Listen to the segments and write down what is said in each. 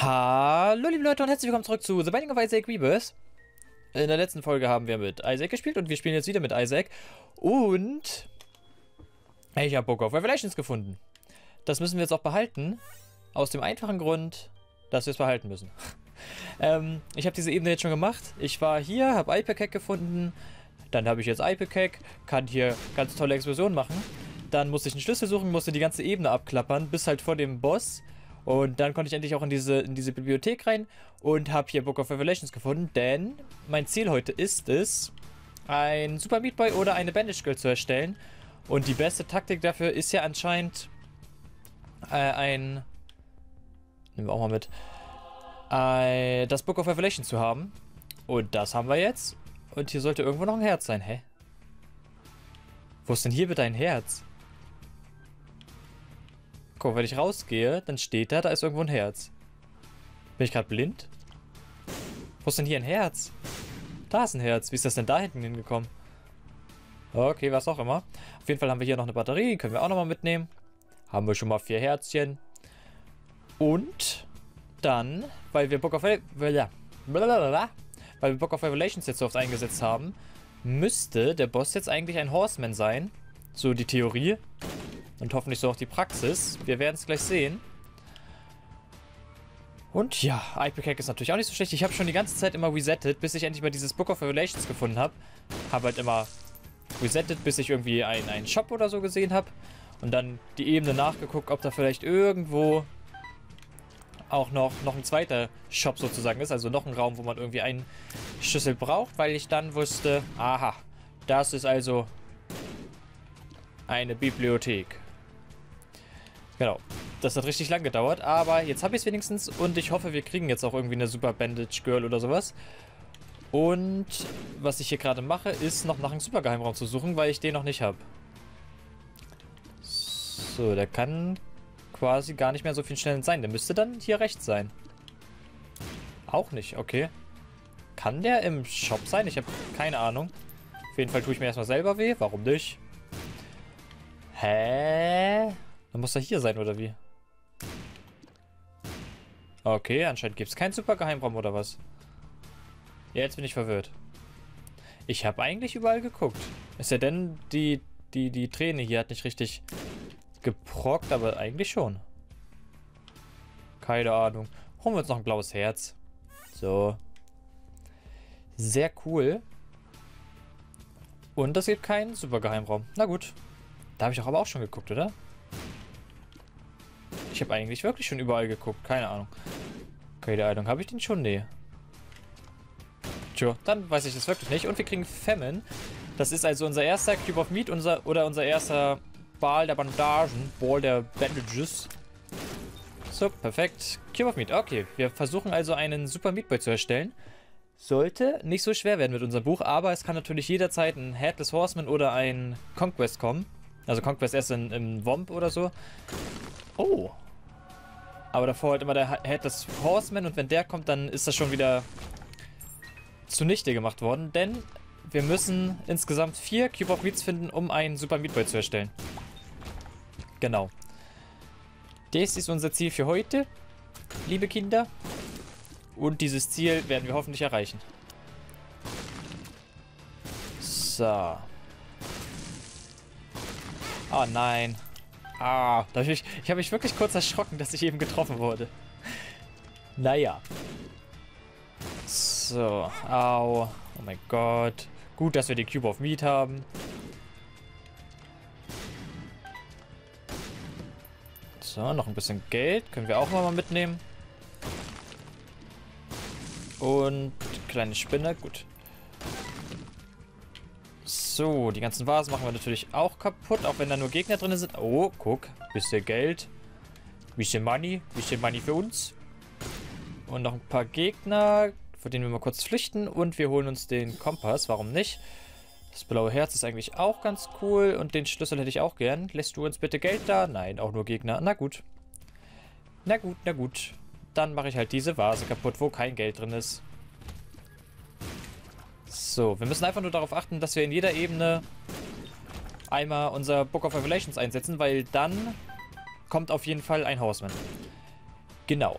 Hallo liebe Leute und herzlich willkommen zurück zu The Binding of Isaac Rebirth. In der letzten Folge haben wir mit Isaac gespielt und wir spielen jetzt wieder mit Isaac. Und ich habe Book of Revelations gefunden. Das müssen wir jetzt auch behalten. Aus dem einfachen Grund, dass wir es behalten müssen. ähm, ich habe diese Ebene jetzt schon gemacht. Ich war hier, habe Ipecac gefunden. Dann habe ich jetzt Ipecac, kann hier ganz tolle Explosionen machen. Dann musste ich einen Schlüssel suchen, musste die ganze Ebene abklappern, bis halt vor dem Boss. Und dann konnte ich endlich auch in diese, in diese Bibliothek rein und habe hier Book of Revelations gefunden, denn mein Ziel heute ist es, ein Super Meat Boy oder eine Bandage Girl zu erstellen. Und die beste Taktik dafür ist ja anscheinend äh, ein... Nehmen wir auch mal mit. Äh, das Book of Revelations zu haben. Und das haben wir jetzt. Und hier sollte irgendwo noch ein Herz sein. Hä? Wo ist denn hier bitte ein Herz? Guck, wenn ich rausgehe, dann steht da, da ist irgendwo ein Herz. Bin ich gerade blind? Wo ist denn hier ein Herz? Da ist ein Herz. Wie ist das denn da hinten hingekommen? Okay, was auch immer. Auf jeden Fall haben wir hier noch eine Batterie. Können wir auch nochmal mitnehmen. Haben wir schon mal vier Herzchen. Und dann, weil wir Book of, weil wir Book of Revelations jetzt so oft eingesetzt haben, müsste der Boss jetzt eigentlich ein Horseman sein. So die Theorie. Und hoffentlich so auch die Praxis. Wir werden es gleich sehen. Und ja, Ipecac ist natürlich auch nicht so schlecht. Ich habe schon die ganze Zeit immer resettet, bis ich endlich mal dieses Book of Revelations gefunden habe. Habe halt immer resettet, bis ich irgendwie einen Shop oder so gesehen habe. Und dann die Ebene nachgeguckt, ob da vielleicht irgendwo auch noch, noch ein zweiter Shop sozusagen ist. Also noch ein Raum, wo man irgendwie einen Schlüssel braucht, weil ich dann wusste, aha, das ist also eine Bibliothek. Genau. Das hat richtig lang gedauert, aber jetzt habe ich es wenigstens und ich hoffe, wir kriegen jetzt auch irgendwie eine Super Bandage Girl oder sowas. Und was ich hier gerade mache, ist noch nach einem Super Geheimraum zu suchen, weil ich den noch nicht habe. So, der kann quasi gar nicht mehr so viel schneller sein. Der müsste dann hier rechts sein. Auch nicht, okay. Kann der im Shop sein? Ich habe keine Ahnung. Auf jeden Fall tue ich mir erstmal selber weh. Warum nicht? Hä? Dann muss er hier sein, oder wie? Okay, anscheinend gibt es keinen super Geheimraum, oder was? Ja, jetzt bin ich verwirrt. Ich habe eigentlich überall geguckt. Ist ja denn, die, die, die Träne hier hat nicht richtig geprockt, aber eigentlich schon. Keine Ahnung. Holen wir uns noch ein blaues Herz. So. Sehr cool. Und das gibt keinen super Geheimraum. Na gut. Da habe ich auch aber auch schon geguckt, oder? Ich habe eigentlich wirklich schon überall geguckt. Keine Ahnung. Keine Ahnung. Habe ich den schon? Nee. Tja, dann weiß ich das wirklich nicht. Und wir kriegen Famine. Das ist also unser erster Cube of Meat unser, oder unser erster Ball der Bandagen. Ball der Bandages. So, perfekt. Cube of Meat. Okay, wir versuchen also einen Super Meat Boy zu erstellen. Sollte nicht so schwer werden mit unserem Buch, aber es kann natürlich jederzeit ein Headless Horseman oder ein Conquest kommen. Also Conquest erst in, im Womp oder so. Oh, aber davor halt immer der Headless Horseman und wenn der kommt, dann ist das schon wieder zunichte gemacht worden, denn wir müssen insgesamt vier Cube of Meats finden, um einen Super Meat Boy zu erstellen. Genau. Das ist unser Ziel für heute, liebe Kinder. Und dieses Ziel werden wir hoffentlich erreichen. So. Oh nein. Ah, ich, ich habe mich wirklich kurz erschrocken, dass ich eben getroffen wurde. Naja. So, au. Oh mein Gott. Gut, dass wir die Cube of Meat haben. So, noch ein bisschen Geld. Können wir auch mal mitnehmen. Und kleine Spinne. Gut. So, die ganzen Vasen machen wir natürlich auch kaputt, auch wenn da nur Gegner drin sind. Oh, guck. Bisschen Geld. Bisschen Money. Bisschen Money für uns. Und noch ein paar Gegner, vor denen wir mal kurz flüchten. Und wir holen uns den Kompass. Warum nicht? Das blaue Herz ist eigentlich auch ganz cool. Und den Schlüssel hätte ich auch gern. Lässt du uns bitte Geld da? Nein, auch nur Gegner. Na gut. Na gut, na gut. Dann mache ich halt diese Vase kaputt, wo kein Geld drin ist. So, wir müssen einfach nur darauf achten, dass wir in jeder Ebene einmal unser Book of Revelations einsetzen, weil dann kommt auf jeden Fall ein Horseman. Genau.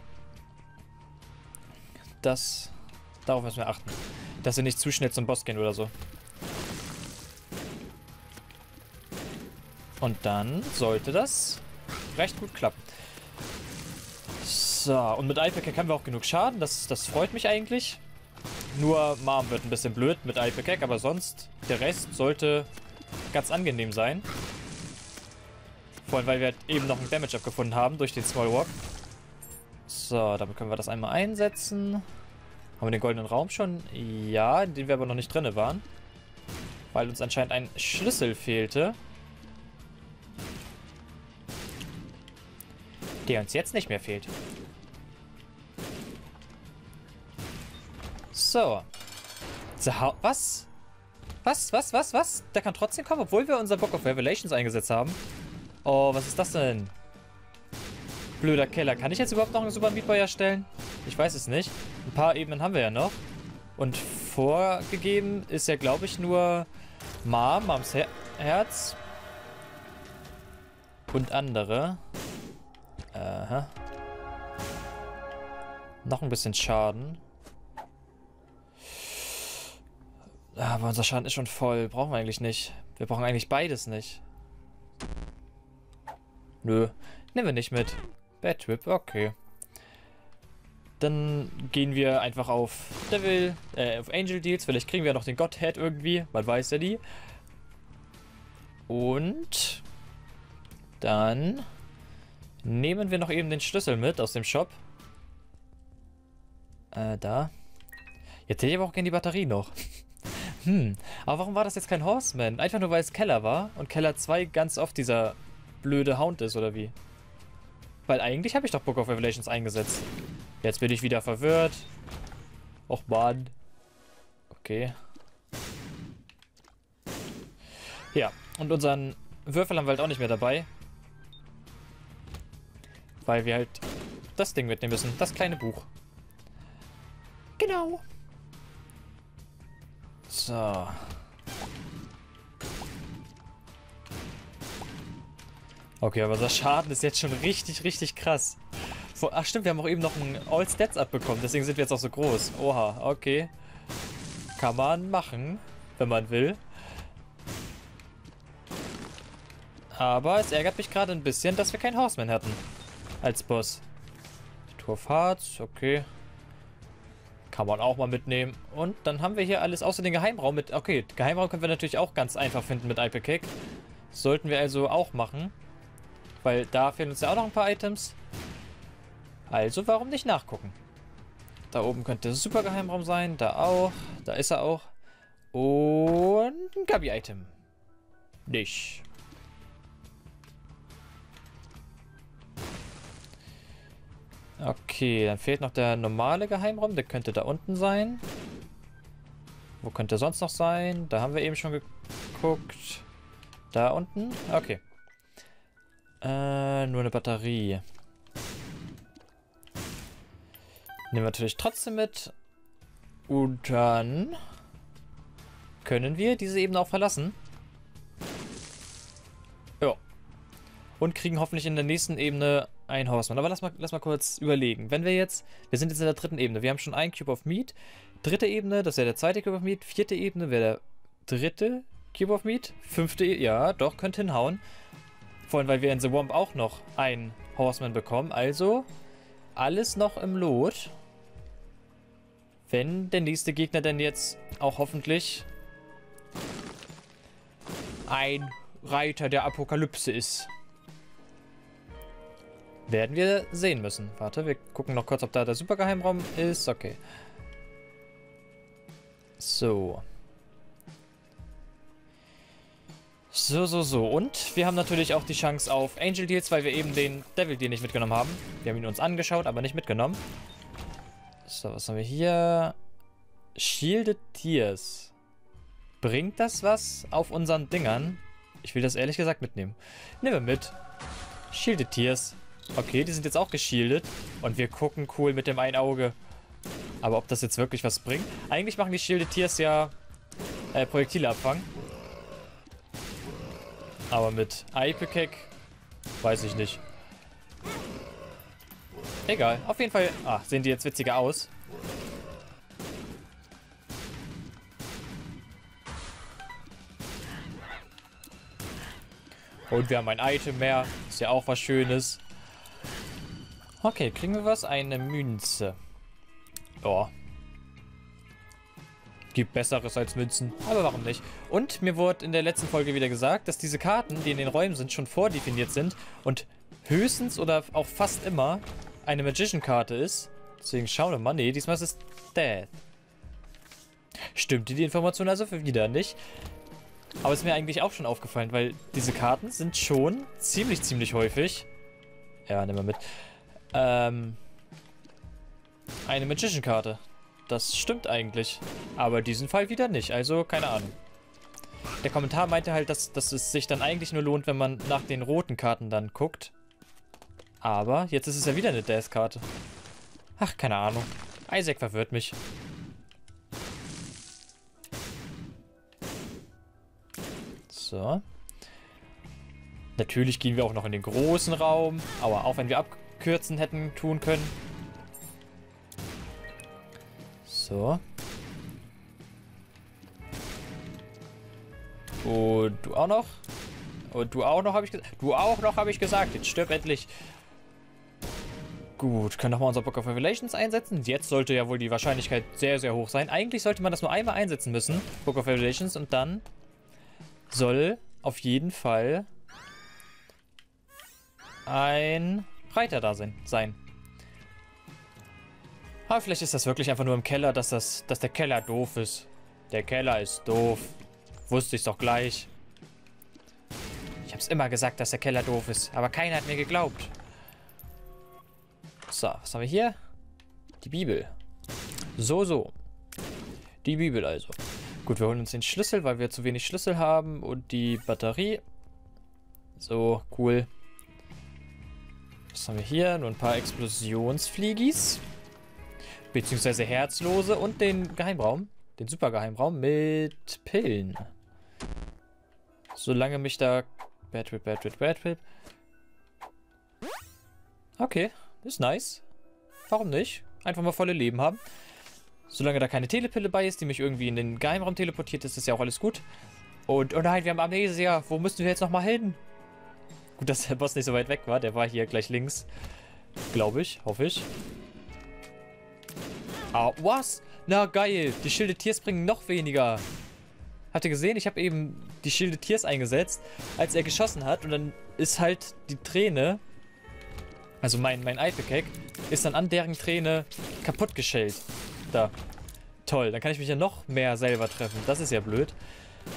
das... Darauf müssen wir achten. Dass wir nicht zu schnell zum Boss gehen oder so. Und dann sollte das recht gut klappen. So, und mit Ipecac haben wir auch genug Schaden. Das, das freut mich eigentlich. Nur Mom wird ein bisschen blöd mit Ipecac, aber sonst der Rest sollte ganz angenehm sein. Vor allem, weil wir halt eben noch einen Damage abgefunden haben durch den Small Walk. So, damit können wir das einmal einsetzen. Haben wir den goldenen Raum schon? Ja, in dem wir aber noch nicht drin waren. Weil uns anscheinend ein Schlüssel fehlte. Der uns jetzt nicht mehr fehlt. So. was? Was, was, was, was? Der kann trotzdem kommen, obwohl wir unser Book of Revelations eingesetzt haben. Oh, was ist das denn? Blöder Keller. Kann ich jetzt überhaupt noch einen Super Meat Boy erstellen? Ich weiß es nicht. Ein paar Ebenen haben wir ja noch. Und vorgegeben ist ja, glaube ich, nur Mom, Moms Her Herz. Und andere. Aha. Noch ein bisschen Schaden. Aber unser Schaden ist schon voll. Brauchen wir eigentlich nicht. Wir brauchen eigentlich beides nicht. Nö. Nehmen wir nicht mit. Bad Trip, okay. Dann gehen wir einfach auf Devil, äh, auf Angel Deals. Vielleicht kriegen wir noch den Godhead irgendwie. Man weiß ja nie. Und dann nehmen wir noch eben den Schlüssel mit aus dem Shop. Äh, da. Jetzt hätte ich aber auch gerne die Batterie noch. hm, aber warum war das jetzt kein Horseman? Einfach nur, weil es Keller war und Keller 2 ganz oft dieser blöde Hound ist, oder wie? Weil eigentlich habe ich doch Book of Revelations eingesetzt. Jetzt bin ich wieder verwirrt. Och, Mann. Okay. Ja, und unseren Würfel haben wir halt auch nicht mehr dabei. Weil wir halt das Ding mitnehmen müssen. Das kleine Buch. Genau. So. Okay, aber der Schaden ist jetzt schon richtig, richtig krass. Ach stimmt, wir haben auch eben noch ein All Stats abbekommen, deswegen sind wir jetzt auch so groß. Oha, okay. Kann man machen, wenn man will. Aber es ärgert mich gerade ein bisschen, dass wir keinen Horseman hatten. Als Boss. Tour of Hearts, okay. Kann man auch mal mitnehmen. Und dann haben wir hier alles außer den Geheimraum mit... Okay, Geheimraum können wir natürlich auch ganz einfach finden mit Ipecac. Sollten wir also auch machen. Weil da fehlen uns ja auch noch ein paar Items. Also warum nicht nachgucken? Da oben könnte super Geheimraum sein. Da auch. Da ist er auch. Und ein Gabi-Item. Nicht. Okay, dann fehlt noch der normale Geheimraum. Der könnte da unten sein. Wo könnte er sonst noch sein? Da haben wir eben schon geguckt. Da unten? Okay. Äh, nur eine Batterie. Nehmen wir natürlich trotzdem mit. Und dann können wir diese Ebene auch verlassen. Ja. Und kriegen hoffentlich in der nächsten Ebene ein Horseman. Aber lass mal, lass mal kurz überlegen. Wenn wir jetzt, wir sind jetzt in der dritten Ebene. Wir haben schon ein Cube of Meat. Dritte Ebene, das wäre der zweite Cube of Meat. Vierte Ebene wäre der dritte Cube of Meat. Fünfte, ja, doch, könnte hinhauen. Vor allem, weil wir in The Womp auch noch einen Horseman bekommen. Also, alles noch im Lot. Wenn der nächste Gegner denn jetzt auch hoffentlich ein Reiter der Apokalypse ist. Werden wir sehen müssen. Warte, wir gucken noch kurz, ob da der Supergeheimraum ist. Okay. So. So, so, so. Und wir haben natürlich auch die Chance auf Angel Deals, weil wir eben den Devil Deal nicht mitgenommen haben. Wir haben ihn uns angeschaut, aber nicht mitgenommen. So, was haben wir hier? Shielded Tears. Bringt das was auf unseren Dingern? Ich will das ehrlich gesagt mitnehmen. Nehmen wir mit. Shielded Tears. Okay, die sind jetzt auch geschildet. Und wir gucken cool mit dem einen Auge. Aber ob das jetzt wirklich was bringt? Eigentlich machen die Schilde Tiers ja äh, Projektile abfangen. Aber mit Ipekek weiß ich nicht. Egal, auf jeden Fall... Ah, sehen die jetzt witziger aus. Und wir haben ein Item mehr. Ist ja auch was Schönes. Okay, kriegen wir was? Eine Münze. Ja. Gibt Besseres als Münzen, aber warum nicht? Und mir wurde in der letzten Folge wieder gesagt, dass diese Karten, die in den Räumen sind, schon vordefiniert sind und höchstens oder auch fast immer eine Magician-Karte ist. Deswegen schauen wir mal. Nee, diesmal ist es Death. Stimmte die Information also wieder nicht. Aber ist mir eigentlich auch schon aufgefallen, weil diese Karten sind schon ziemlich, ziemlich häufig. Ja, nehmen wir mit. Ähm, eine Magician-Karte. Das stimmt eigentlich. Aber diesen Fall wieder nicht, also keine Ahnung. Der Kommentar meinte halt, dass, dass es sich dann eigentlich nur lohnt, wenn man nach den roten Karten dann guckt. Aber jetzt ist es ja wieder eine Death-Karte. Ach, keine Ahnung. Isaac verwirrt mich. So. Natürlich gehen wir auch noch in den großen Raum. Aber auch wenn wir abkürzen hätten tun können. So. Und du auch noch? Und du auch noch, habe ich gesagt. Du auch noch, habe ich gesagt. Jetzt stirb endlich. Gut, können nochmal unser Book of Revelations einsetzen. Jetzt sollte ja wohl die Wahrscheinlichkeit sehr, sehr hoch sein. Eigentlich sollte man das nur einmal einsetzen müssen, Book of Revelations, und dann soll auf jeden Fall ein Reiter da sein. sein. Aber vielleicht ist das wirklich einfach nur im Keller, dass, das, dass der Keller doof ist. Der Keller ist doof. Wusste ich doch gleich. Ich hab's immer gesagt, dass der Keller doof ist, aber keiner hat mir geglaubt. So, was haben wir hier? Die Bibel. So, so. Die Bibel also. Gut, wir holen uns den Schlüssel, weil wir zu wenig Schlüssel haben. Und die Batterie. So, cool. Was haben wir hier? Nur ein paar Explosionsfliegis. Beziehungsweise Herzlose und den Geheimraum. Den Supergeheimraum mit Pillen. Solange mich da... Bad Trip, Bad Trip, Bad Trip. Okay. Ist nice. Warum nicht? Einfach mal volle Leben haben. Solange da keine Telepille bei ist, die mich irgendwie in den Geheimraum teleportiert, ist das ja auch alles gut. Und, oh nein, wir haben Amnesia. Wo müssen wir jetzt nochmal hin? Gut, dass der Boss nicht so weit weg war. Der war hier gleich links. Glaube ich. Hoffe ich. Ah, was? Na, geil. Die Schilde Tiers bringen noch weniger. Habt ihr gesehen? Ich habe eben die Schilde Tiers eingesetzt, als er geschossen hat. Und dann ist halt die Träne also mein, mein Eifekeck ist dann an deren Träne kaputt geschellt. Da. Toll, dann kann ich mich ja noch mehr selber treffen. Das ist ja blöd.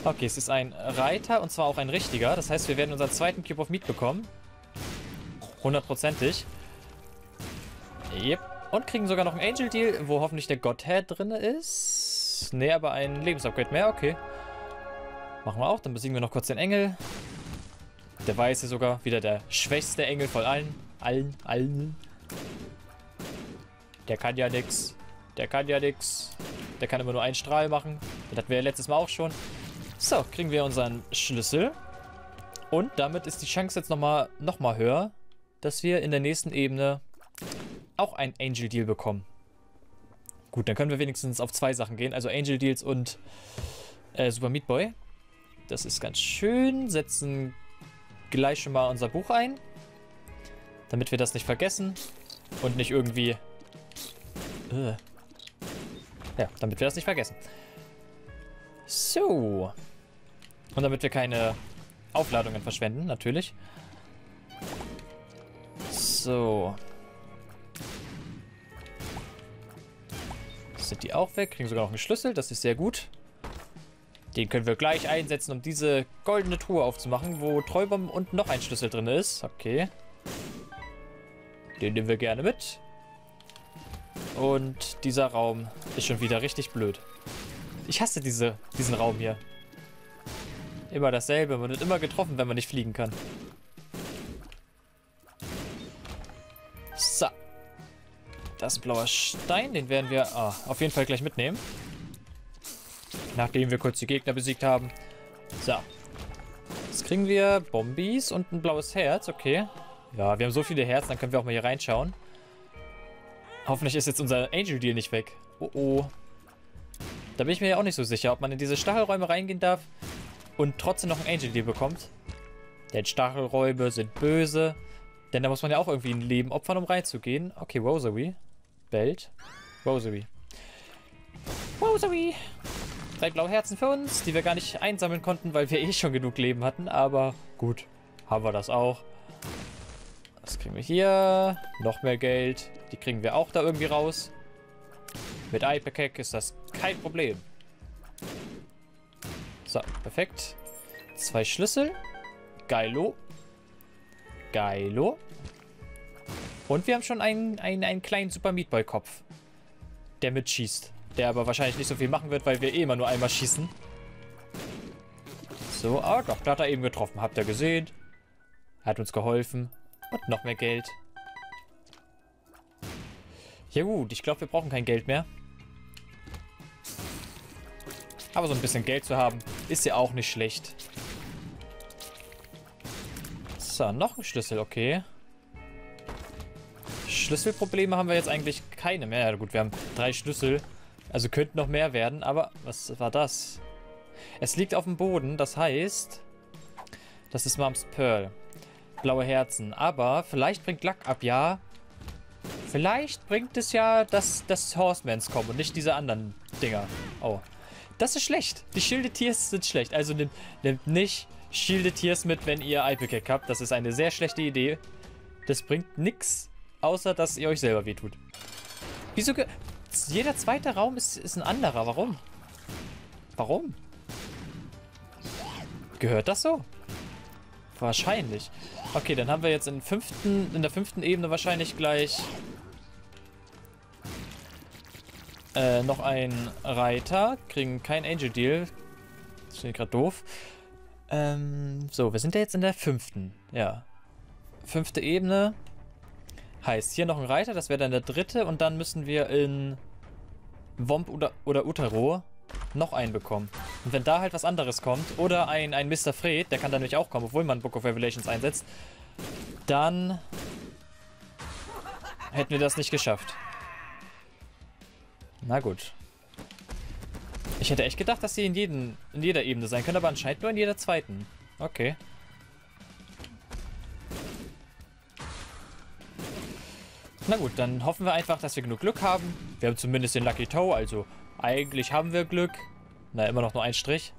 Okay, es ist ein Reiter und zwar auch ein richtiger. Das heißt, wir werden unseren zweiten Cube of Meat bekommen. Hundertprozentig. Yep. Und kriegen sogar noch einen Angel Deal, wo hoffentlich der Godhead drin ist. Nee, aber ein Lebensupgrade mehr. Okay. Machen wir auch. Dann besiegen wir noch kurz den Engel. Der Weiße sogar. Wieder der schwächste Engel von allen. Allen, allen. Der kann ja nix. Der kann ja nix. Der kann immer nur einen Strahl machen. Das hatten wir letztes Mal auch schon. So, kriegen wir unseren Schlüssel. Und damit ist die Chance jetzt nochmal noch mal höher, dass wir in der nächsten Ebene auch ein Angel Deal bekommen. Gut, dann können wir wenigstens auf zwei Sachen gehen. Also Angel Deals und äh, Super Meat Boy. Das ist ganz schön. Setzen gleich schon mal unser Buch ein. Damit wir das nicht vergessen. Und nicht irgendwie... Äh. Ja, damit wir das nicht vergessen. So. Und damit wir keine Aufladungen verschwenden, natürlich. So. Sind die auch weg? Kriegen sogar noch einen Schlüssel. Das ist sehr gut. Den können wir gleich einsetzen, um diese goldene Truhe aufzumachen, wo Treubaum und noch ein Schlüssel drin ist. Okay. Den nehmen wir gerne mit. Und dieser Raum ist schon wieder richtig blöd. Ich hasse diese, diesen Raum hier. Immer dasselbe. Man wird immer getroffen, wenn man nicht fliegen kann. So. Das ist blauer Stein. Den werden wir ah, auf jeden Fall gleich mitnehmen. Nachdem wir kurz die Gegner besiegt haben. So. Jetzt kriegen wir Bombis und ein blaues Herz. Okay. Ja, wir haben so viele Herzen, dann können wir auch mal hier reinschauen. Hoffentlich ist jetzt unser Angel Deal nicht weg. Oh oh. Da bin ich mir ja auch nicht so sicher, ob man in diese Stachelräume reingehen darf und trotzdem noch einen Angel Deal bekommt. Denn Stachelräume sind böse. Denn da muss man ja auch irgendwie ein Leben opfern, um reinzugehen. Okay, Rosary. Belt. Rosary. Rosary. Drei blaue Herzen für uns, die wir gar nicht einsammeln konnten, weil wir eh schon genug Leben hatten. Aber gut, haben wir das auch. Was kriegen wir hier? Noch mehr Geld. Die kriegen wir auch da irgendwie raus. Mit Ipecac ist das kein Problem. So, perfekt. Zwei Schlüssel. Geilo. Geilo. Und wir haben schon einen, einen, einen kleinen Super Meat Boy Kopf. Der mitschießt. Der aber wahrscheinlich nicht so viel machen wird, weil wir eh immer nur einmal schießen. So, ah doch, da hat er eben getroffen. Habt ihr gesehen? Hat uns geholfen. Und noch mehr Geld. Ja gut, ich glaube, wir brauchen kein Geld mehr. Aber so ein bisschen Geld zu haben, ist ja auch nicht schlecht. So, noch ein Schlüssel, okay. Schlüsselprobleme haben wir jetzt eigentlich keine mehr. Ja, gut, wir haben drei Schlüssel. Also könnten noch mehr werden, aber was war das? Es liegt auf dem Boden, das heißt, das ist Moms Pearl. Blaue Herzen. Aber vielleicht bringt Lack ab, ja. Vielleicht bringt es ja, dass das Horsemans kommen und nicht diese anderen Dinger. Oh. Das ist schlecht. Die Shielded Tiers sind schlecht. Also nimmt, nimmt nicht Shielded Tiers mit, wenn ihr Ipecac habt. Das ist eine sehr schlechte Idee. Das bringt nichts, außer dass ihr euch selber wehtut. Wieso... Jeder zweite Raum ist, ist ein anderer. Warum? Warum? Gehört das so? Wahrscheinlich. Okay, dann haben wir jetzt in, fünften, in der fünften Ebene wahrscheinlich gleich äh, noch einen Reiter. Kriegen kein Angel Deal. Das finde ich gerade doof. Ähm, so, wir sind ja jetzt in der fünften. Ja. Fünfte Ebene. Heißt, hier noch ein Reiter, das wäre dann der dritte. Und dann müssen wir in Womp oder, oder Utero noch einen bekommen. Und wenn da halt was anderes kommt, oder ein, ein Mr. Fred, der kann da nämlich auch kommen, obwohl man Book of Revelations einsetzt, dann hätten wir das nicht geschafft. Na gut. Ich hätte echt gedacht, dass sie in, jeden, in jeder Ebene sein können, aber anscheinend nur in jeder zweiten. Okay. Na gut, dann hoffen wir einfach, dass wir genug Glück haben. Wir haben zumindest den Lucky Toe, also eigentlich haben wir Glück. Na, immer noch nur ein Strich.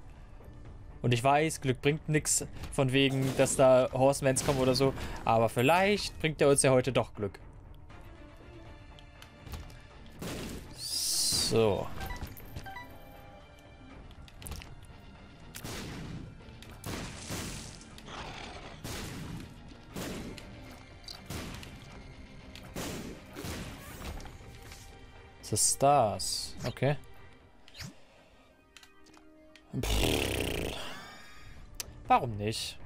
Und ich weiß, Glück bringt nichts von wegen, dass da Horsemans kommen oder so. Aber vielleicht bringt er uns ja heute doch Glück. So. The Stars. Okay. Pff. Warum nicht?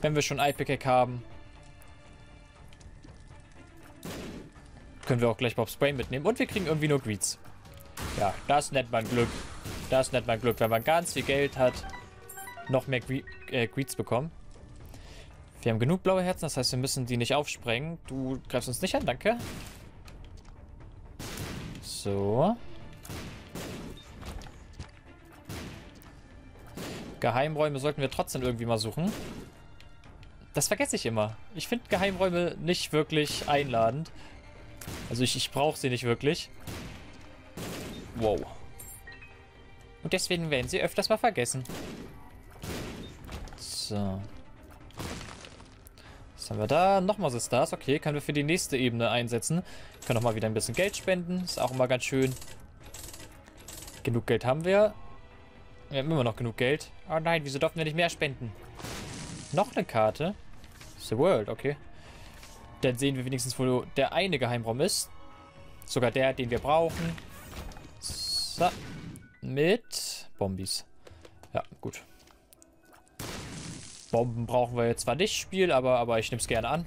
Wenn wir schon Ipecac haben. Können wir auch gleich Bob's Brain mitnehmen. Und wir kriegen irgendwie nur Greets. Ja, das nennt man Glück. Das nennt man Glück, wenn man ganz viel Geld hat. Noch mehr Gre äh, Greets bekommen. Wir haben genug blaue Herzen, das heißt, wir müssen die nicht aufsprengen. Du greifst uns nicht an, danke. So. Geheimräume sollten wir trotzdem irgendwie mal suchen. Das vergesse ich immer. Ich finde Geheimräume nicht wirklich einladend. Also ich, ich brauche sie nicht wirklich. Wow. Und deswegen werden sie öfters mal vergessen. So. Was haben wir da? Nochmal The Stars. Okay, können wir für die nächste Ebene einsetzen. Können auch mal wieder ein bisschen Geld spenden. Ist auch immer ganz schön. Genug Geld haben wir. Wir haben immer noch genug Geld. Oh nein, wieso dürfen wir nicht mehr spenden? Noch eine Karte. The World, okay. Dann sehen wir wenigstens, wo der eine Geheimraum ist. Sogar der, den wir brauchen. So. Mit Bombis. Ja, gut. Bomben brauchen wir jetzt zwar nicht, Spiel, aber, aber ich nehme es gerne an.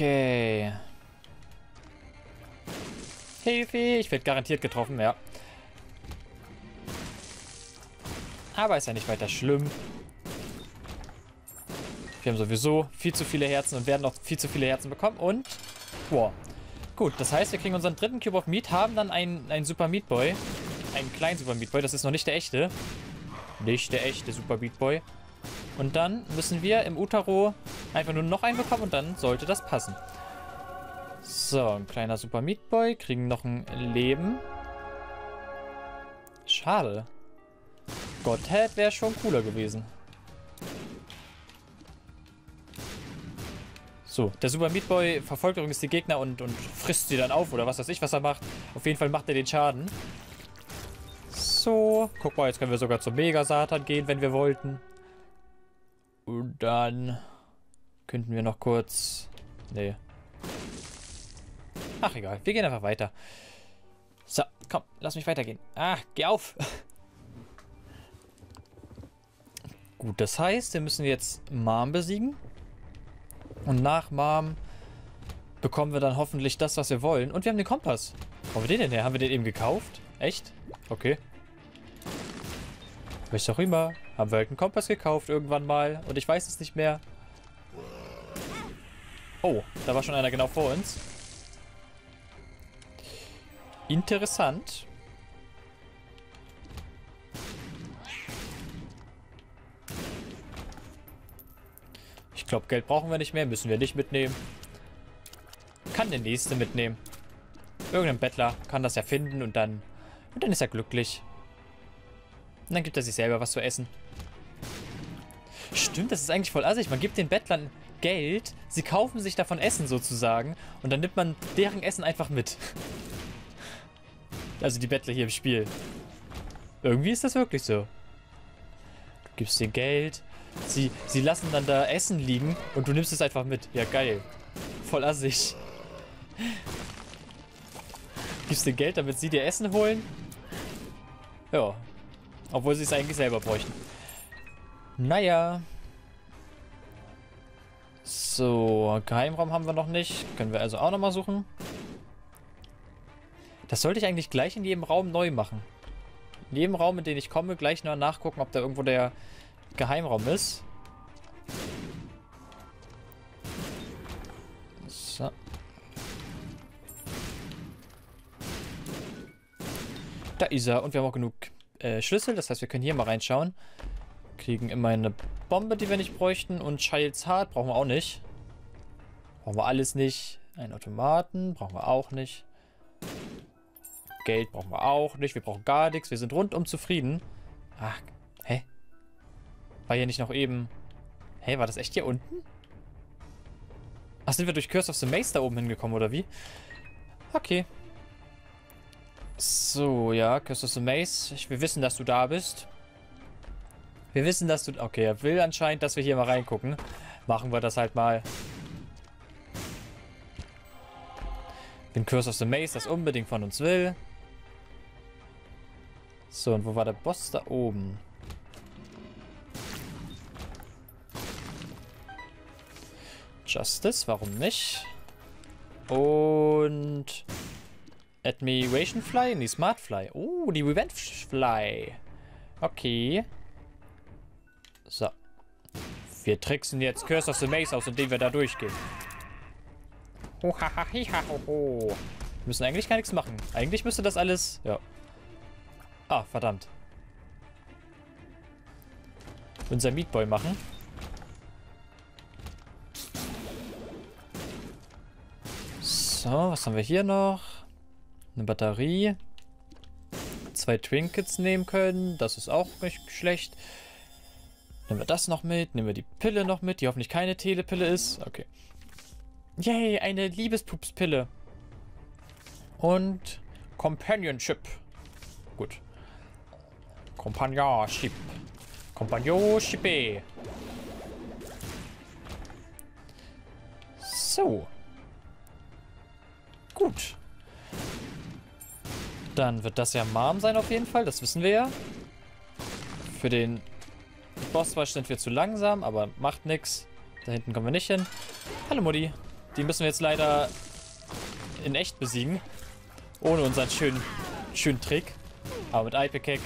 Okay. Hilfe, ich werde garantiert getroffen, ja. Aber ist ja nicht weiter schlimm. Wir haben sowieso viel zu viele Herzen und werden noch viel zu viele Herzen bekommen. Und, wow. Gut, das heißt, wir kriegen unseren dritten Cube of Meat, haben dann einen, einen Super Meat Boy. Einen kleinen Super Meat Boy, das ist noch nicht der echte. Nicht der echte Super Meat Boy. Und dann müssen wir im Utaro einfach nur noch einen bekommen und dann sollte das passen. So, ein kleiner Super Meat Boy. Kriegen noch ein Leben. Schade. Godhead wäre schon cooler gewesen. So, der Super Meat Boy verfolgt übrigens die Gegner und, und frisst sie dann auf oder was weiß ich, was er macht. Auf jeden Fall macht er den Schaden. So, guck mal, jetzt können wir sogar zum Mega Satan gehen, wenn wir wollten. Und dann könnten wir noch kurz... Nee. Ach, egal. Wir gehen einfach weiter. So, komm, lass mich weitergehen. Ah, geh auf. Gut, das heißt, wir müssen jetzt Mom besiegen. Und nach Mom bekommen wir dann hoffentlich das, was wir wollen. Und wir haben den Kompass. Wo haben wir den denn her? Haben wir den eben gekauft? Echt? Okay. Was auch immer. Haben wir halt einen Kompass gekauft irgendwann mal. Und ich weiß es nicht mehr. Oh, da war schon einer genau vor uns. Interessant. glaube, Geld brauchen wir nicht mehr. Müssen wir nicht mitnehmen. Kann der Nächste mitnehmen. Irgendein Bettler kann das ja finden und dann... Und dann ist er glücklich. Und dann gibt er sich selber was zu essen. Stimmt, das ist eigentlich voll assig. Man gibt den Bettlern Geld, sie kaufen sich davon Essen sozusagen und dann nimmt man deren Essen einfach mit. Also die Bettler hier im Spiel. Irgendwie ist das wirklich so. Du gibst dir Geld, Sie, sie lassen dann da Essen liegen und du nimmst es einfach mit. Ja, geil. Voll assig. Gibst dir Geld, damit sie dir Essen holen? Ja. Obwohl sie es eigentlich selber bräuchten. Naja. So, Geheimraum haben wir noch nicht. Können wir also auch nochmal suchen. Das sollte ich eigentlich gleich in jedem Raum neu machen. In jedem Raum, in den ich komme, gleich nur nachgucken, ob da irgendwo der Geheimraum ist. So. Da ist er. Und wir haben auch genug äh, Schlüssel. Das heißt, wir können hier mal reinschauen. Kriegen immer eine Bombe, die wir nicht bräuchten. Und Child's Heart brauchen wir auch nicht. Brauchen wir alles nicht. Einen Automaten brauchen wir auch nicht. Geld brauchen wir auch nicht. Wir brauchen gar nichts. Wir sind rundum zufrieden. Ach, hä? War hier nicht noch eben... Hey, war das echt hier unten? Ach, sind wir durch Curse of the Maze da oben hingekommen, oder wie? Okay. So, ja, Curse of the Maze. wir wissen, dass du da bist. Wir wissen, dass du... Okay, er will anscheinend, dass wir hier mal reingucken. Machen wir das halt mal. Wenn Curse of the Maze das unbedingt von uns will. So, und wo war der Boss da oben? Justice, warum nicht? Und... Admiration Fly? Nee, Smart Fly. Oh, die Revenge Fly. Okay. So. Wir tricksen jetzt Curse of the Maze aus, indem wir da durchgehen. Wir müssen eigentlich gar nichts machen. Eigentlich müsste das alles... Ja. Ah, verdammt. Unser Meatboy machen. So, was haben wir hier noch? Eine Batterie. Zwei Trinkets nehmen können. Das ist auch nicht schlecht. Nehmen wir das noch mit. Nehmen wir die Pille noch mit, die hoffentlich keine Telepille ist. Okay. Yay, eine Liebespupspille. Und Companionship. Gut. Companionship. Companionship. So. Gut. Dann wird das ja Mom sein auf jeden Fall, das wissen wir ja. Für den Bosswasch sind wir zu langsam, aber macht nichts. Da hinten kommen wir nicht hin. Hallo Mutti. Die müssen wir jetzt leider in echt besiegen. Ohne unseren schönen, schönen Trick. Aber mit Ipecack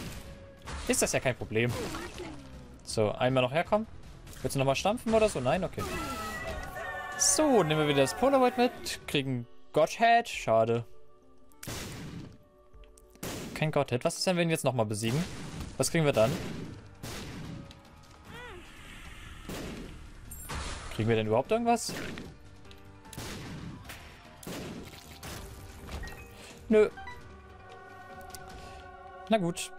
ist das ja kein Problem. So, einmal noch herkommen. Willst du nochmal stampfen oder so? Nein? Okay. So, nehmen wir wieder das Polaroid mit. Kriegen Godhead. Schade. Kein Godhead. Was ist denn, wenn wir jetzt nochmal besiegen? Was kriegen wir dann? Kriegen wir denn überhaupt irgendwas? Nö. Na gut.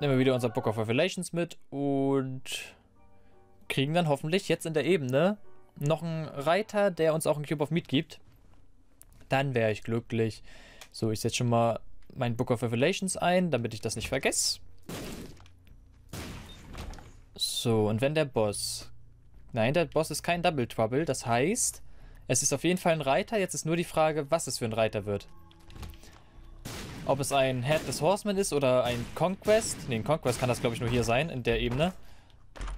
Nehmen wir wieder unser Book of Revelations mit und kriegen dann hoffentlich jetzt in der Ebene noch einen Reiter, der uns auch einen Cube of Meat gibt. Dann wäre ich glücklich. So, ich setze schon mal mein Book of Revelations ein, damit ich das nicht vergesse. So, und wenn der Boss... Nein, der Boss ist kein Double Trouble. Das heißt, es ist auf jeden Fall ein Reiter. Jetzt ist nur die Frage, was es für ein Reiter wird. Ob es ein Headless Horseman ist oder ein Conquest. Ne, ein Conquest kann das, glaube ich, nur hier sein, in der Ebene.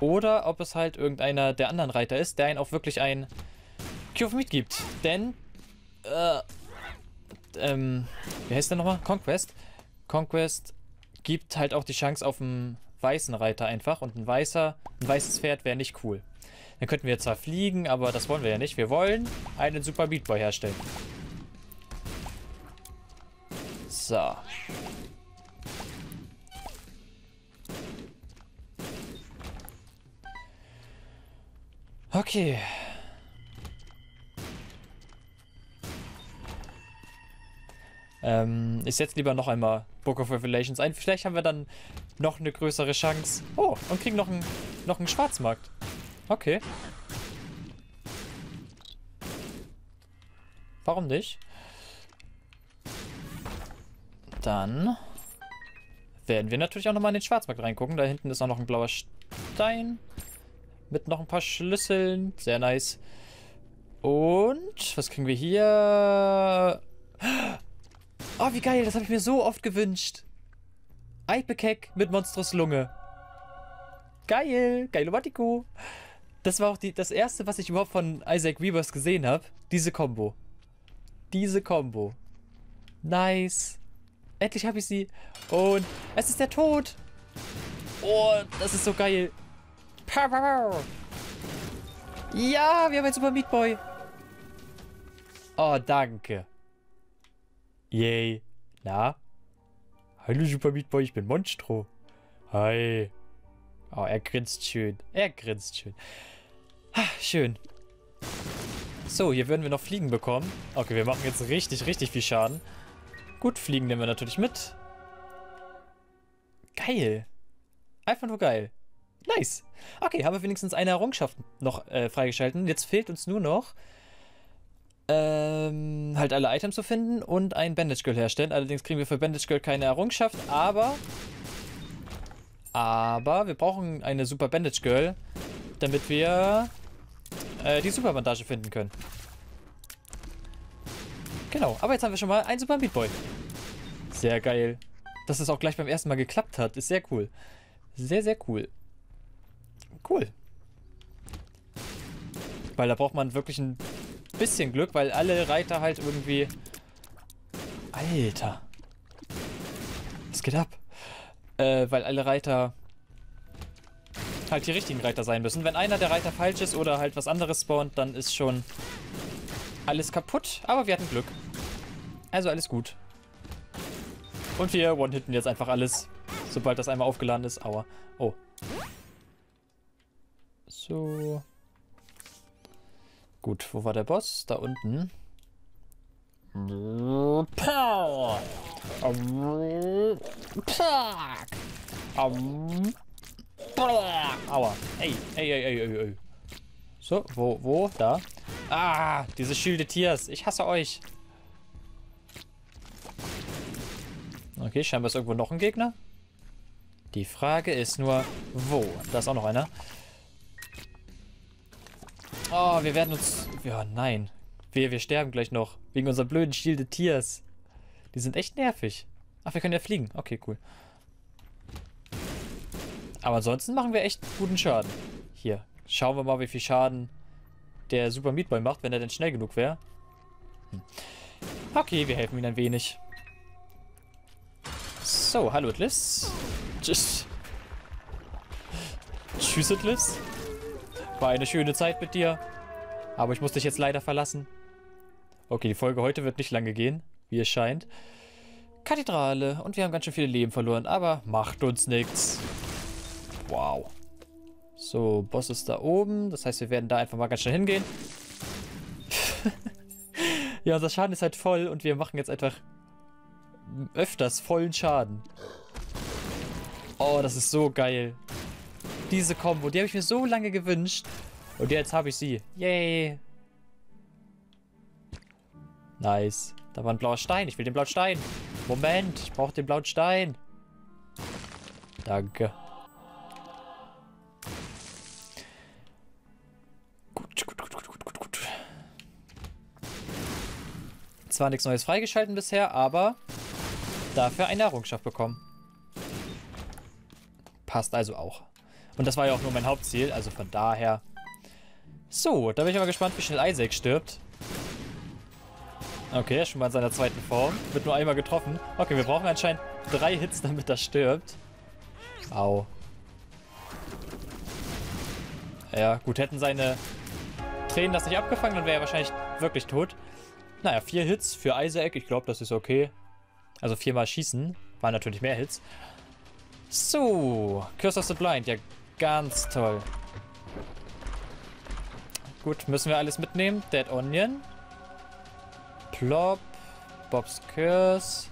Oder ob es halt irgendeiner der anderen Reiter ist, der einen auch wirklich ein Cure of Meat gibt. Denn, äh, ähm, wie heißt der nochmal? Conquest. Conquest gibt halt auch die Chance auf einen weißen Reiter einfach. Und ein weißer, ein weißes Pferd wäre nicht cool. Dann könnten wir zwar fliegen, aber das wollen wir ja nicht. Wir wollen einen Super Meat Boy herstellen. So. Okay. Ähm, ich setze lieber noch einmal Book of Revelations ein. Vielleicht haben wir dann noch eine größere Chance. Oh, und kriegen noch einen, noch einen Schwarzmarkt. Okay. Warum nicht? Dann werden wir natürlich auch nochmal in den Schwarzmarkt reingucken. Da hinten ist auch noch ein blauer Stein. Mit noch ein paar Schlüsseln. Sehr nice. Und was kriegen wir hier? Oh, wie geil. Das habe ich mir so oft gewünscht. Eipekek mit Monstros Lunge. Geil. Geilo Matiko. Das war auch die, das erste, was ich überhaupt von Isaac Weavers gesehen habe. Diese Combo. Diese Combo. Nice. Endlich habe ich sie. Und es ist der Tod. Oh, das ist so geil. Ja, wir haben einen Super Meat Boy. Oh, danke. Yay. Na? Hallo Super Meat Boy, ich bin Monstro. Hi. Oh, er grinst schön. Er grinst schön. Ah, schön. So, hier würden wir noch Fliegen bekommen. Okay, wir machen jetzt richtig, richtig viel Schaden. Gut, Fliegen nehmen wir natürlich mit. Geil. Einfach nur geil. Nice. Okay, haben wir wenigstens eine Errungenschaft noch äh, freigeschalten. Jetzt fehlt uns nur noch ähm, halt alle Items zu finden und ein Bandage Girl herstellen. Allerdings kriegen wir für Bandage Girl keine Errungenschaft, aber aber wir brauchen eine Super Bandage Girl, damit wir äh, die Super Bandage finden können. Genau, aber jetzt haben wir schon mal einen Super Meat Boy. Sehr geil. Dass es auch gleich beim ersten Mal geklappt hat, ist sehr cool. Sehr, sehr cool. Cool. Weil da braucht man wirklich ein bisschen Glück, weil alle Reiter halt irgendwie... Alter. Was geht ab? Äh, weil alle Reiter halt die richtigen Reiter sein müssen. Wenn einer der Reiter falsch ist oder halt was anderes spawnt, dann ist schon alles kaputt. Aber wir hatten Glück. Also alles gut. Und wir one-hitten jetzt einfach alles, sobald das einmal aufgeladen ist. Aua. Oh. So. Gut, wo war der Boss? Da unten. Pow! Aua. Ey, ey, ey, ey, ey, ey. So, wo, wo? Da. Ah, diese Schilde Tiers. Ich hasse euch. Okay, scheinbar ist irgendwo noch ein Gegner. Die Frage ist nur, wo? Da ist auch noch einer. Oh, wir werden uns... Ja, nein. Wir, wir sterben gleich noch. Wegen unserer blöden Schilde Tiers. Die sind echt nervig. Ach, wir können ja fliegen. Okay, cool. Aber ansonsten machen wir echt guten Schaden. Hier, schauen wir mal, wie viel Schaden der Super Meat Boy macht, wenn er denn schnell genug wäre. Hm. Okay, wir helfen ihm ein wenig. So, hallo Atlas. Tschüss. Tschüss, Atlas. War eine schöne Zeit mit dir. Aber ich muss dich jetzt leider verlassen. Okay, die Folge heute wird nicht lange gehen, wie es scheint. Kathedrale. Und wir haben ganz schön viele Leben verloren, aber macht uns nichts. Wow. So, Boss ist da oben. Das heißt, wir werden da einfach mal ganz schnell hingehen. ja, unser Schaden ist halt voll und wir machen jetzt einfach öfters vollen Schaden. Oh, das ist so geil. Diese Combo, die habe ich mir so lange gewünscht. Und jetzt habe ich sie. Yay. Nice. Da war ein blauer Stein. Ich will den blauen Stein. Moment, ich brauche den blauen Stein. Danke. Zwar nichts Neues freigeschalten bisher, aber dafür eine Errungenschaft bekommen. Passt also auch. Und das war ja auch nur mein Hauptziel, also von daher. So, da bin ich mal gespannt, wie schnell Isaac stirbt. Okay, schon mal in seiner zweiten Form. Wird nur einmal getroffen. Okay, wir brauchen anscheinend drei Hits, damit er stirbt. Au. Ja, gut, hätten seine Tränen das nicht abgefangen, dann wäre er wahrscheinlich wirklich tot. Naja, vier Hits für Isaac. Ich glaube, das ist okay. Also viermal schießen. Waren natürlich mehr Hits. So, Curse of the Blind. Ja, ganz toll. Gut, müssen wir alles mitnehmen. Dead Onion. Plop. Bob's Curse.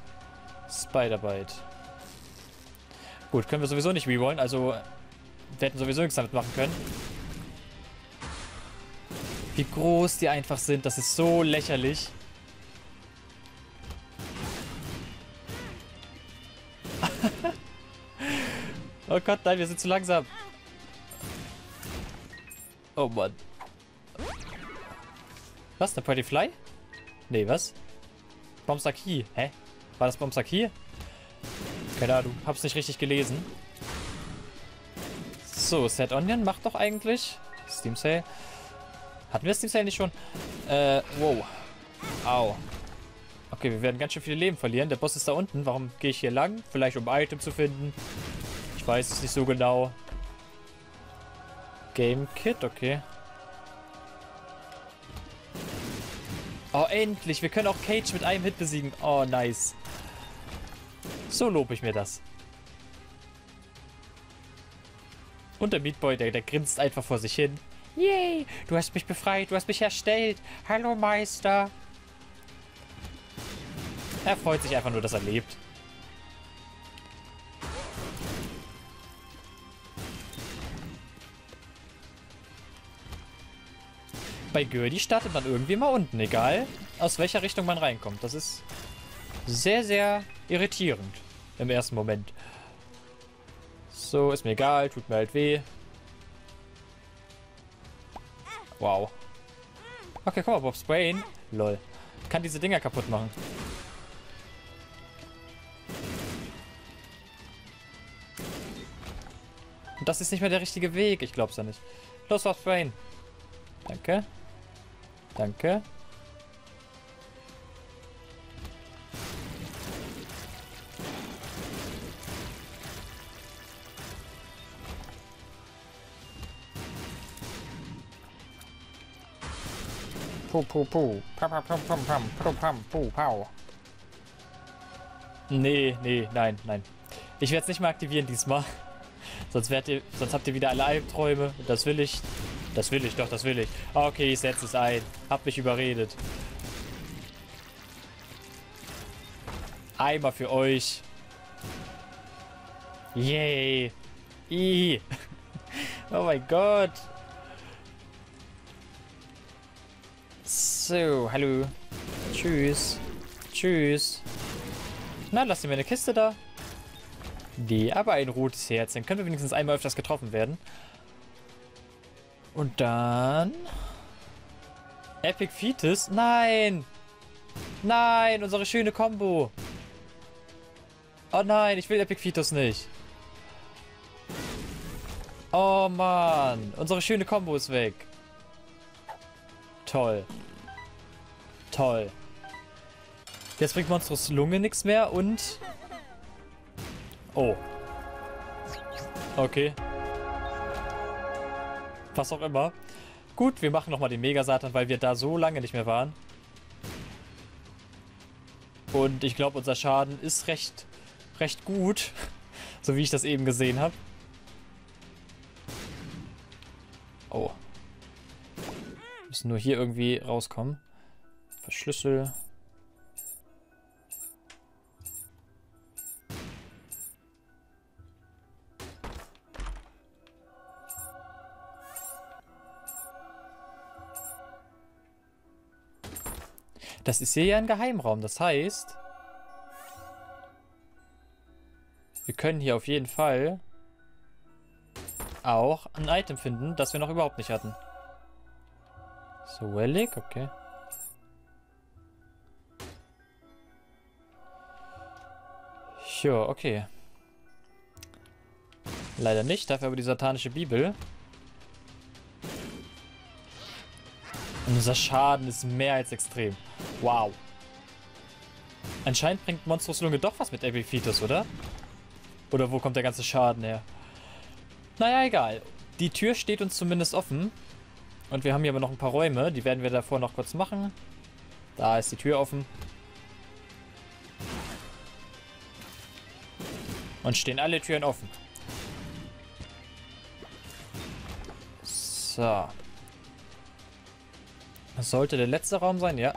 Spiderbite. Gut, können wir sowieso nicht rerollen. Also, wir hätten sowieso nichts damit machen können. Wie groß die einfach sind. Das ist so lächerlich. Oh Gott, nein, wir sind zu langsam. Oh Mann. Was? Eine Pretty Fly? Nee, was? Bombsaki. Hä? War das Bombsaki? Keine Ahnung, hab's nicht richtig gelesen. So, Set Onion macht doch eigentlich. Steam Sale. Hatten wir Steam Sale nicht schon? Äh, wow. Au. Okay, wir werden ganz schön viele Leben verlieren. Der Boss ist da unten. Warum gehe ich hier lang? Vielleicht um Item zu finden. Ich weiß es nicht so genau. Game Kit, okay. Oh, endlich. Wir können auch Cage mit einem Hit besiegen. Oh, nice. So lobe ich mir das. Und der Meat Boy, der, der grinst einfach vor sich hin. Yay, du hast mich befreit, du hast mich erstellt. Hallo, Meister. Er freut sich einfach nur, dass er lebt. bei Gürdi startet man irgendwie mal unten, egal aus welcher Richtung man reinkommt. Das ist sehr, sehr irritierend im ersten Moment. So, ist mir egal, tut mir halt weh. Wow. Okay, guck mal, Bob's Brain. Lol. Kann diese Dinger kaputt machen. Und das ist nicht mehr der richtige Weg. Ich glaub's ja nicht. Los, Bob's Brain. Danke. Danke. Puh, puh, puh. Pam, pam, pam, pam, pam, pam, pam, puh, pau. Nee, nee, nein, nein. Ich werde es nicht mehr aktivieren diesmal. Sonst, ihr, sonst habt ihr wieder alle Albträume. Das will ich das will ich doch, das will ich. Okay, ich setze es ein. Hab mich überredet. Einmal für euch. Yay. I. Oh mein Gott. So, hallo. Tschüss. Tschüss. Na, lass dir mir eine Kiste da. Die, aber ein rotes Herz. Dann können wir wenigstens einmal öfters getroffen werden. Und dann... Epic Fetus? Nein! Nein, unsere schöne Combo. Oh nein, ich will Epic Fetus nicht. Oh Mann, unsere schöne Combo ist weg. Toll. Toll. Jetzt bringt Monstros Lunge nichts mehr und... Oh. Okay. Was auch immer. Gut, wir machen nochmal den Mega-Satan, weil wir da so lange nicht mehr waren. Und ich glaube, unser Schaden ist recht, recht gut. so wie ich das eben gesehen habe. Oh. Wir müssen nur hier irgendwie rauskommen. Verschlüssel. Das ist hier ja ein Geheimraum. Das heißt, wir können hier auf jeden Fall auch ein Item finden, das wir noch überhaupt nicht hatten. So, Relic, okay. Ja, okay. Leider nicht, dafür aber die satanische Bibel. Und unser Schaden ist mehr als extrem. Wow. Anscheinend bringt Monstrous Lunge doch was mit Epiphytus, oder? Oder wo kommt der ganze Schaden her? Naja, egal. Die Tür steht uns zumindest offen. Und wir haben hier aber noch ein paar Räume. Die werden wir davor noch kurz machen. Da ist die Tür offen. Und stehen alle Türen offen. So. Das sollte der letzte Raum sein, ja.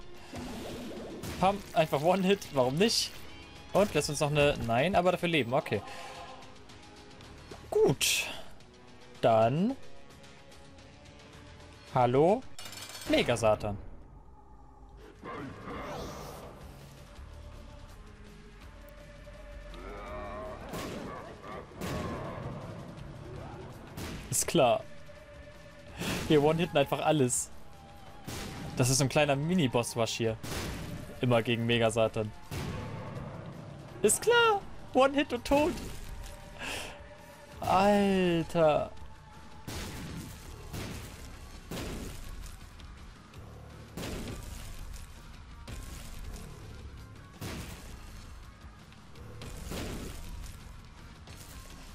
Pam, einfach One-Hit, warum nicht? Und lässt uns noch eine... Nein, aber dafür leben, okay. Gut. Dann... Hallo? Mega Satan. Ist klar. Wir one-hitten einfach alles. Das ist so ein kleiner Mini-Boss-Wash hier. Immer gegen Mega Satan. Ist klar. One-Hit und tot. Alter.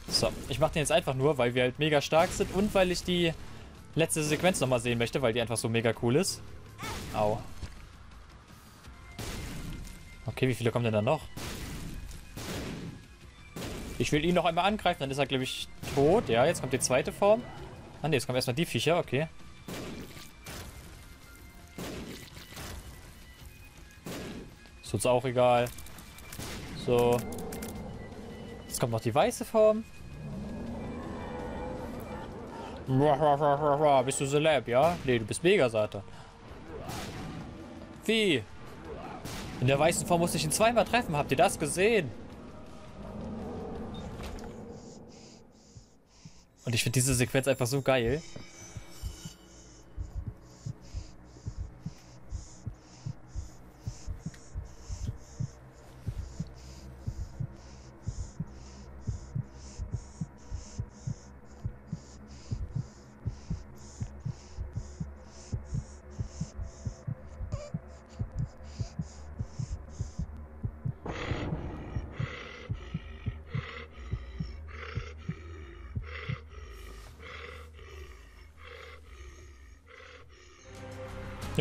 So, ich mache den jetzt einfach nur, weil wir halt mega stark sind und weil ich die letzte Sequenz nochmal sehen möchte, weil die einfach so mega cool ist. Au. Okay, wie viele kommen denn da noch? Ich will ihn noch einmal angreifen, dann ist er, glaube ich, tot. Ja, jetzt kommt die zweite Form. Ah ne, jetzt kommen erstmal die Viecher, okay. Ist uns auch egal. So. Jetzt kommt noch die weiße Form. Bist du Celeb, ja? Nee, du bist Megasata. Wie? In der weißen Form musste ich ihn zweimal treffen. Habt ihr das gesehen? Und ich finde diese Sequenz einfach so geil.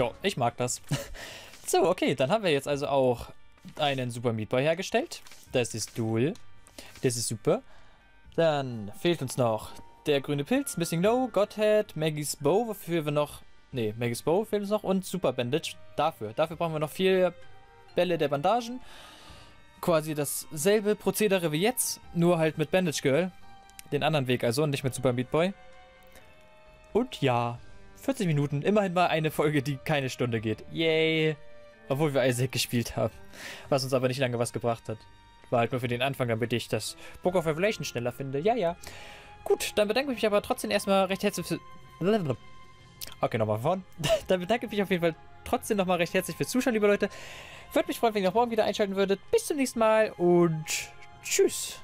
Ja, ich mag das. so, okay, dann haben wir jetzt also auch einen Super Meat Boy hergestellt. Das ist Duel. Das ist super. Dann fehlt uns noch der grüne Pilz, Missing No, Godhead, Maggie's Bow, wofür wir noch... Ne, Maggie's Bow fehlt uns noch und Super Bandage dafür. Dafür brauchen wir noch vier Bälle der Bandagen. Quasi dasselbe Prozedere wie jetzt, nur halt mit Bandage Girl. Den anderen Weg also und nicht mit Super Meat Boy. Und ja, 40 Minuten, immerhin mal eine Folge, die keine Stunde geht. Yay! Obwohl wir Isaac gespielt haben. Was uns aber nicht lange was gebracht hat. War halt nur für den Anfang, damit ich das Book of Revelation schneller finde. Ja, ja. Gut, dann bedanke ich mich aber trotzdem erstmal recht herzlich für... Okay, nochmal von. dann bedanke ich mich auf jeden Fall trotzdem nochmal recht herzlich fürs Zuschauen, liebe Leute. Würde mich freuen, wenn ihr auch morgen wieder einschalten würdet. Bis zum nächsten Mal und tschüss.